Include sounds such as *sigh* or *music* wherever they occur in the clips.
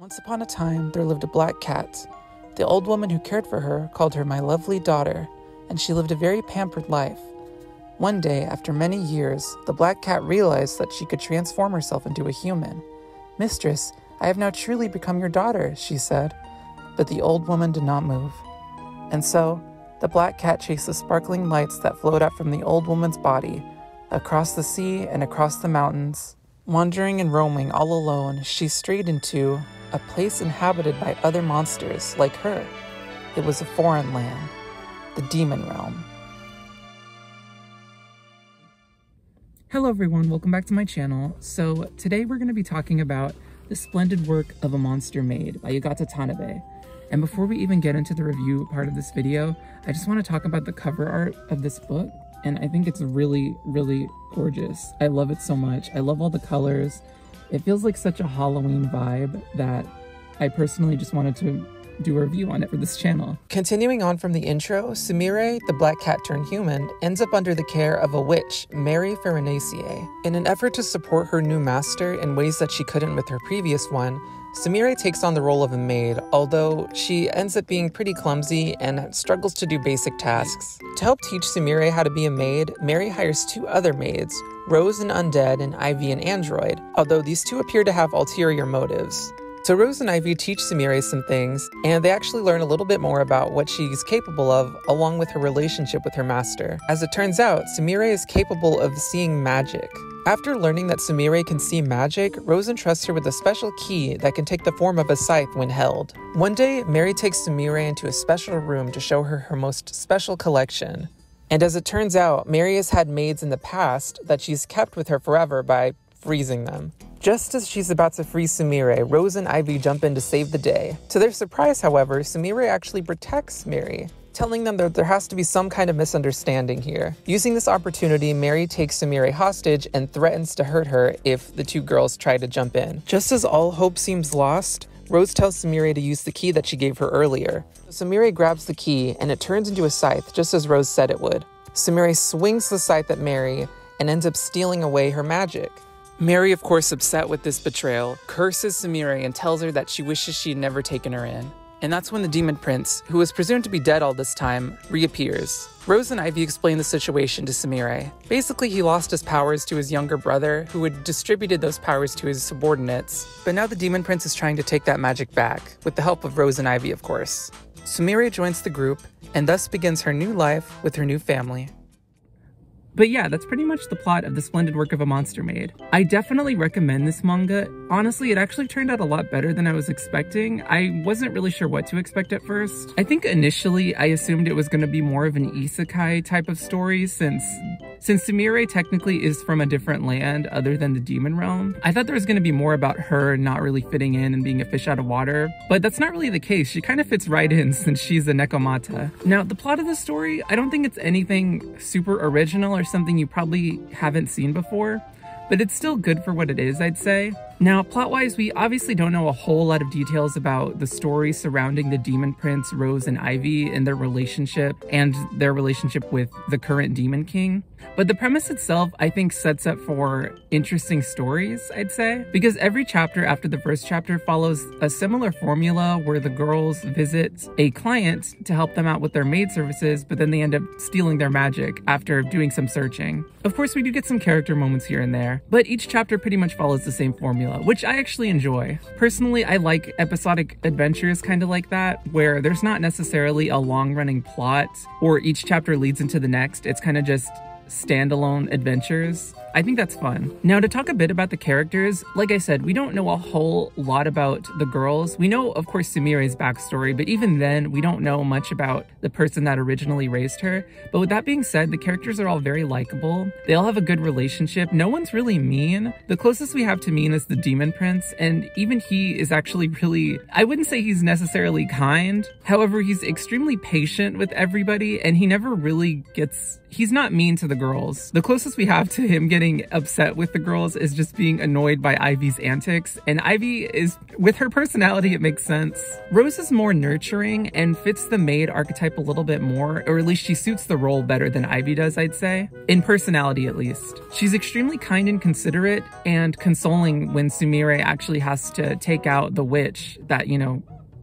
Once upon a time, there lived a black cat. The old woman who cared for her called her my lovely daughter, and she lived a very pampered life. One day, after many years, the black cat realized that she could transform herself into a human. Mistress, I have now truly become your daughter, she said. But the old woman did not move. And so, the black cat chased the sparkling lights that flowed out from the old woman's body, across the sea and across the mountains. Wandering and roaming all alone, she strayed into a place inhabited by other monsters like her. It was a foreign land, the demon realm. Hello everyone, welcome back to my channel. So today we're going to be talking about The Splendid Work of a Monster Maid by Yugata Tanabe. And before we even get into the review part of this video, I just want to talk about the cover art of this book. And I think it's really, really gorgeous. I love it so much. I love all the colors. It feels like such a Halloween vibe that I personally just wanted to do a review on it for this channel. Continuing on from the intro, Sumire, the black cat turned human, ends up under the care of a witch, Mary Farinaceae. In an effort to support her new master in ways that she couldn't with her previous one, Sumire takes on the role of a maid, although she ends up being pretty clumsy and struggles to do basic tasks. To help teach Sumire how to be a maid, Mary hires two other maids, Rose and Undead and Ivy and Android, although these two appear to have ulterior motives. So Rose and Ivy teach Sumire some things, and they actually learn a little bit more about what she's capable of, along with her relationship with her master. As it turns out, Sumire is capable of seeing magic. After learning that Sumire can see magic, Rose entrusts her with a special key that can take the form of a scythe when held. One day, Mary takes Sumire into a special room to show her her most special collection. And as it turns out, Mary has had maids in the past that she's kept with her forever by freezing them. Just as she's about to free Sumire, Rose and Ivy jump in to save the day. To their surprise, however, Sumire actually protects Mary, telling them that there has to be some kind of misunderstanding here. Using this opportunity, Mary takes Sumire hostage and threatens to hurt her if the two girls try to jump in. Just as all hope seems lost, Rose tells Sumire to use the key that she gave her earlier. Sumire grabs the key and it turns into a scythe just as Rose said it would. Sumire swings the scythe at Mary and ends up stealing away her magic. Mary, of course, upset with this betrayal, curses Sumire and tells her that she wishes she had never taken her in. And that's when the demon prince, who was presumed to be dead all this time, reappears. Rose and Ivy explain the situation to Sumire. Basically, he lost his powers to his younger brother, who had distributed those powers to his subordinates. But now the demon prince is trying to take that magic back, with the help of Rose and Ivy, of course. Sumire joins the group, and thus begins her new life with her new family. But yeah, that's pretty much the plot of the splendid work of a monster maid. I definitely recommend this manga. Honestly, it actually turned out a lot better than I was expecting. I wasn't really sure what to expect at first. I think initially I assumed it was going to be more of an isekai type of story since since Sumire technically is from a different land other than the demon realm. I thought there was going to be more about her not really fitting in and being a fish out of water, but that's not really the case. She kind of fits right in *laughs* since she's a Nekomata. Now, the plot of the story, I don't think it's anything super original or something you probably haven't seen before, but it's still good for what it is, I'd say. Now, plot-wise, we obviously don't know a whole lot of details about the story surrounding the Demon Prince, Rose, and Ivy and their relationship and their relationship with the current Demon King. But the premise itself, I think, sets up for interesting stories, I'd say. Because every chapter after the first chapter follows a similar formula where the girls visit a client to help them out with their maid services, but then they end up stealing their magic after doing some searching. Of course, we do get some character moments here and there, but each chapter pretty much follows the same formula which I actually enjoy. Personally, I like episodic adventures kind of like that, where there's not necessarily a long running plot or each chapter leads into the next. It's kind of just standalone adventures. I think that's fun. Now, to talk a bit about the characters, like I said, we don't know a whole lot about the girls. We know, of course, Sumire's backstory, but even then, we don't know much about the person that originally raised her. But with that being said, the characters are all very likable. They all have a good relationship. No one's really mean. The closest we have to mean is the Demon Prince, and even he is actually really, I wouldn't say he's necessarily kind. However, he's extremely patient with everybody, and he never really gets, he's not mean to the girls. The closest we have to him getting getting upset with the girls is just being annoyed by Ivy's antics. And Ivy is, with her personality, it makes sense. Rose is more nurturing and fits the maid archetype a little bit more, or at least she suits the role better than Ivy does, I'd say. In personality, at least. She's extremely kind and considerate and consoling when Sumire actually has to take out the witch that, you know,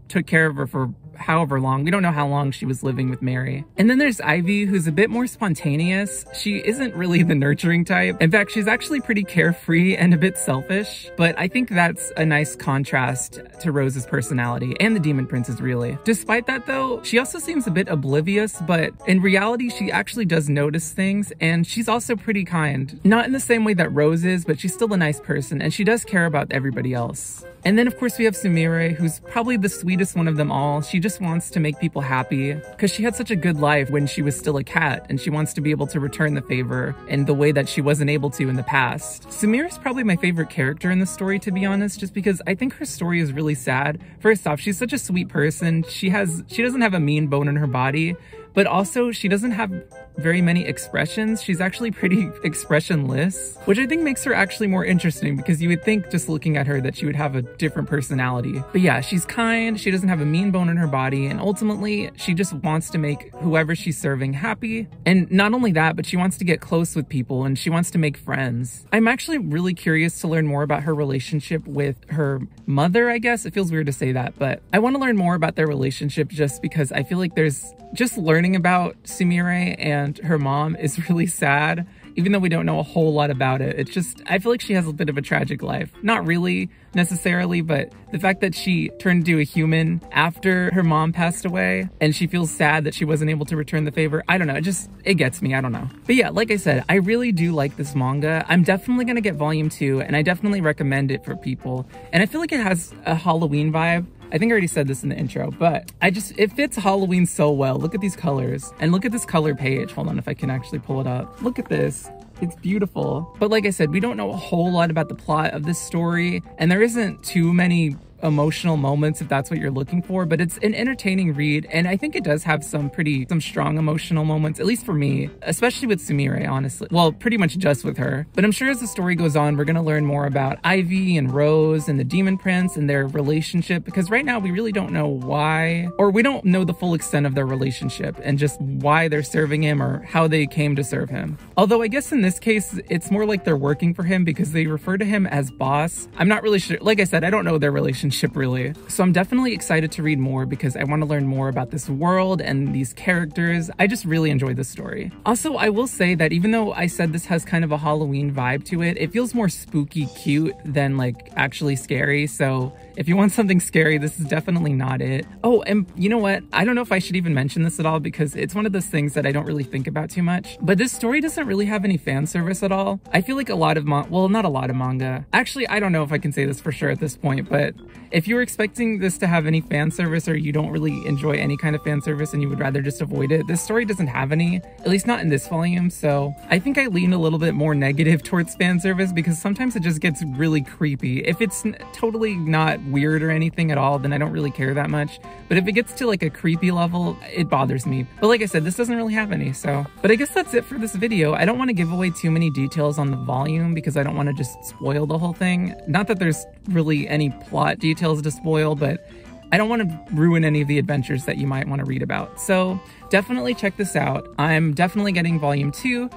took care of her for however long. We don't know how long she was living with Mary. And then there's Ivy, who's a bit more spontaneous. She isn't really the nurturing type. In fact, she's actually pretty carefree and a bit selfish, but I think that's a nice contrast to Rose's personality and the Demon Prince's really. Despite that though, she also seems a bit oblivious, but in reality, she actually does notice things and she's also pretty kind. Not in the same way that Rose is, but she's still a nice person and she does care about everybody else. And then of course we have Sumire, who's probably the sweetest one of them all. She just wants to make people happy because she had such a good life when she was still a cat and she wants to be able to return the favor in the way that she wasn't able to in the past. Sumire is probably my favorite character in the story to be honest, just because I think her story is really sad. First off, she's such a sweet person. She has she doesn't have a mean bone in her body, but also she doesn't have very many expressions. She's actually pretty *laughs* expressionless, which I think makes her actually more interesting because you would think just looking at her that she would have a different personality. But yeah, she's kind, she doesn't have a mean bone in her body, and ultimately she just wants to make whoever she's serving happy. And not only that, but she wants to get close with people and she wants to make friends. I'm actually really curious to learn more about her relationship with her mother, I guess. It feels weird to say that, but I want to learn more about their relationship just because I feel like there's just learning about Sumire and her mom is really sad, even though we don't know a whole lot about it. It's just, I feel like she has a bit of a tragic life. Not really necessarily, but the fact that she turned into a human after her mom passed away and she feels sad that she wasn't able to return the favor. I don't know. It just, it gets me. I don't know. But yeah, like I said, I really do like this manga. I'm definitely going to get volume two and I definitely recommend it for people. And I feel like it has a Halloween vibe. I think I already said this in the intro, but I just, it fits Halloween so well. Look at these colors and look at this color page. Hold on if I can actually pull it up. Look at this. It's beautiful. But like I said, we don't know a whole lot about the plot of this story, and there isn't too many emotional moments if that's what you're looking for but it's an entertaining read and i think it does have some pretty some strong emotional moments at least for me especially with sumire honestly. Well pretty much just with her. But i'm sure as the story goes on we're going to learn more about ivy and rose and the demon prince and their relationship because right now we really don't know why or we don't know the full extent of their relationship and just why they're serving him or how they came to serve him. Although i guess in this case it's more like they're working for him because they refer to him as boss. I'm not really sure like i said i don't know their relationship relationship really. So I'm definitely excited to read more because I want to learn more about this world and these characters. I just really enjoyed this story. Also, I will say that even though I said this has kind of a Halloween vibe to it, it feels more spooky cute than like actually scary. So if you want something scary, this is definitely not it. Oh, and you know what? I don't know if I should even mention this at all because it's one of those things that I don't really think about too much. But this story doesn't really have any fan service at all. I feel like a lot of well, not a lot of manga. Actually, I don't know if I can say this for sure at this point, but if you're expecting this to have any fan service or you don't really enjoy any kind of fan service and you would rather just avoid it, this story doesn't have any, at least not in this volume. So I think I lean a little bit more negative *laughs* towards fan service because sometimes it just gets really creepy. If it's totally not weird or anything at all, then I don't really care that much. But if it gets to like a creepy level, it bothers me. But like I said, this doesn't really have any. So, but I guess that's it for this video. I don't want to give away too many details on the volume because I don't want to just spoil the whole thing. Not that there's really any plot details to spoil, but I don't want to ruin any of the adventures that you might want to read about. So definitely check this out. I'm definitely getting volume two.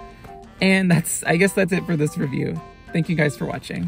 And that's, I guess that's it for this review. Thank you guys for watching.